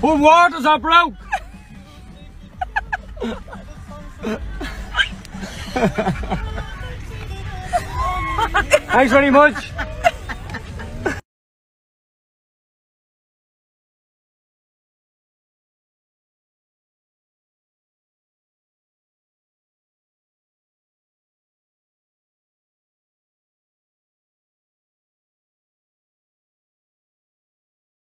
What waters are broke? Thanks very much.